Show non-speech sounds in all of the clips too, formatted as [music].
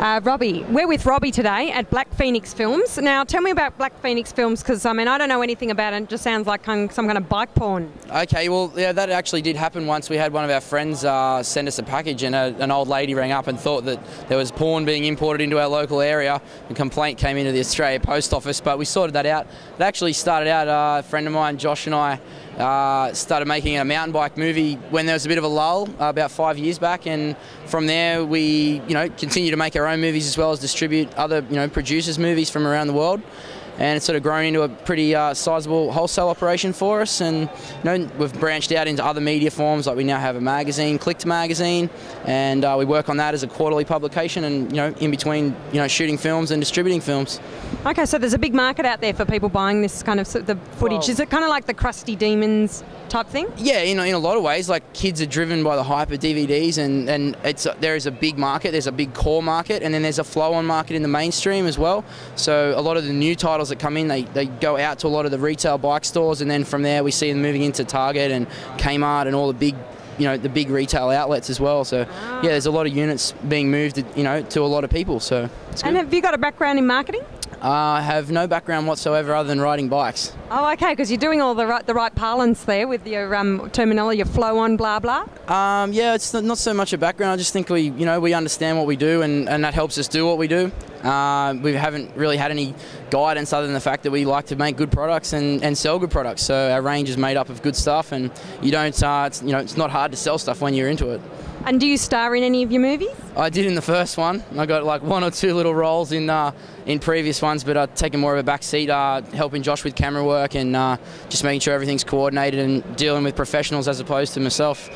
Uh, Robbie, we're with Robbie today at Black Phoenix Films. Now, tell me about Black Phoenix Films because I mean I don't know anything about it. It just sounds like some kind of bike porn. Okay, well, yeah, that actually did happen once. We had one of our friends uh, send us a package, and a, an old lady rang up and thought that there was porn being imported into our local area. A complaint came into the Australia Post Office, but we sorted that out. It actually started out. Uh, a friend of mine, Josh, and I uh, started making a mountain bike movie when there was a bit of a lull uh, about five years back, and from there we, you know, continue to make our own movies as well as distribute other, you know, producers' movies from around the world and it's sort of grown into a pretty uh, sizable wholesale operation for us. And you know, we've branched out into other media forms, like we now have a magazine, Clicked Magazine, and uh, we work on that as a quarterly publication. And you know, in between, you know, shooting films and distributing films. Okay, so there's a big market out there for people buying this kind of the footage. Well, Is it kind of like the Crusty Demons type thing? Yeah, you know, in a lot of ways, like kids are driven by the hype of DVDs, and and it's there is a big market. There's a big core market, and then there's a flow-on market in the mainstream as well. So a lot of the new titles that come in, they, they go out to a lot of the retail bike stores, and then from there we see them moving into Target and Kmart and all the big you know the big retail outlets as well. So ah. yeah, there's a lot of units being moved, you know, to a lot of people. So. and have you got a background in marketing? I have no background whatsoever other than riding bikes. Oh, okay, because you're doing all the right, the right parlance there with your um, terminology, your flow on, blah blah. Um, yeah, it's not so much a background. I just think we, you know, we understand what we do, and, and that helps us do what we do. Uh, we haven't really had any guidance other than the fact that we like to make good products and, and sell good products. So our range is made up of good stuff, and you don't, uh, it's, you know, it's not hard to sell stuff when you're into it. And do you star in any of your movies? I did in the first one. I got like one or two little roles in uh, in previous ones, but I've taken more of a back seat, uh, helping Josh with camera work and uh, just making sure everything's coordinated and dealing with professionals as opposed to myself.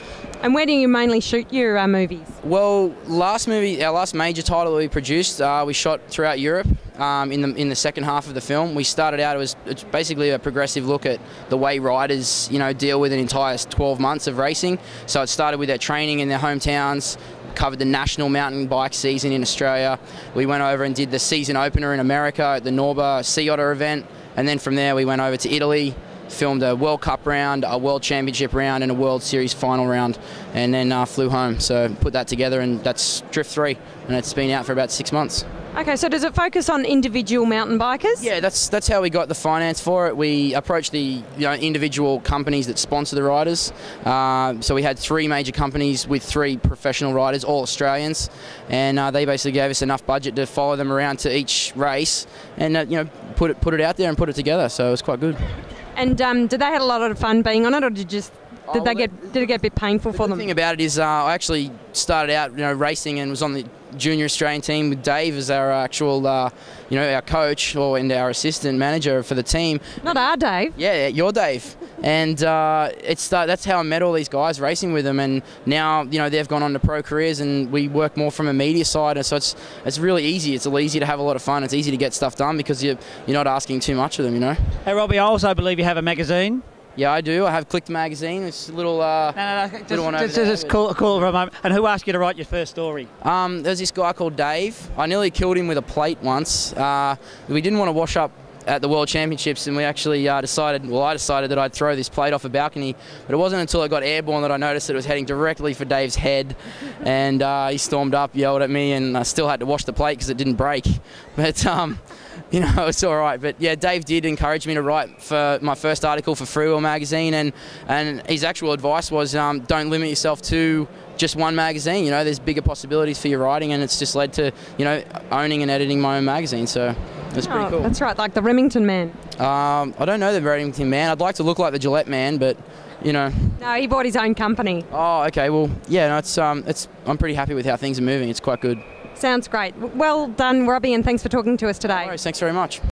And where do you mainly shoot your uh, movies? Well, last movie, our last major title that we produced, uh, we shot throughout Europe. Um, in the in the second half of the film, we started out it was basically a progressive look at the way riders, you know, deal with an entire 12 months of racing. So it started with their training in their hometowns, covered the national mountain bike season in Australia. We went over and did the season opener in America at the Norba Sea Otter event, and then from there we went over to Italy filmed a World Cup round, a World Championship round, and a World Series final round, and then uh, flew home. So put that together, and that's Drift 3, and it's been out for about six months. Okay, so does it focus on individual mountain bikers? Yeah, that's that's how we got the finance for it. We approached the you know, individual companies that sponsor the riders. Uh, so we had three major companies with three professional riders, all Australians, and uh, they basically gave us enough budget to follow them around to each race, and uh, you know put it put it out there and put it together. So it was quite good. And um, did they have a lot of fun being on it, or did you just did oh, they get did it get a bit painful the for them? The thing about it is, uh, I actually started out, you know, racing and was on the junior Australian team with Dave as our actual, uh, you know, our coach or and our assistant manager for the team. Not our Dave. Yeah, your Dave. and uh, it's uh, that's how I met all these guys racing with them, and now you know they've gone on to pro careers, and we work more from a media side, and so it's it's really easy. It's easy to have a lot of fun. It's easy to get stuff done because you're you're not asking too much of them, you know. Hey Robbie, I also believe you have a magazine. Yeah, I do. I have Clicked Magazine. It's a little, uh, no, no, no. Just, little one just, just cool, cool for a moment. And who asked you to write your first story? Um, there's this guy called Dave. I nearly killed him with a plate once. Uh, we didn't want to wash up at the World Championships, and we actually uh, decided, well, I decided that I'd throw this plate off a balcony, but it wasn't until I got airborne that I noticed that it was heading directly for Dave's head, and uh, he stormed up, yelled at me, and I still had to wash the plate because it didn't break. [laughs] But um, you know, [laughs] it's all right. But yeah, Dave did encourage me to write for my first article for Freewheel magazine, and and his actual advice was um, don't limit yourself to just one magazine. You know, there's bigger possibilities for your writing, and it's just led to you know owning and editing my own magazine. So it's pretty oh, cool. That's right, like the Remington Man. Um, I don't know the Remington Man. I'd like to look like the Gillette Man, but you know. No, he bought his own company. Oh, okay. Well, yeah, no, it's um, it's I'm pretty happy with how things are moving. It's quite good. Sounds great. Well done, Robbie, and thanks for talking to us today. thanks very much.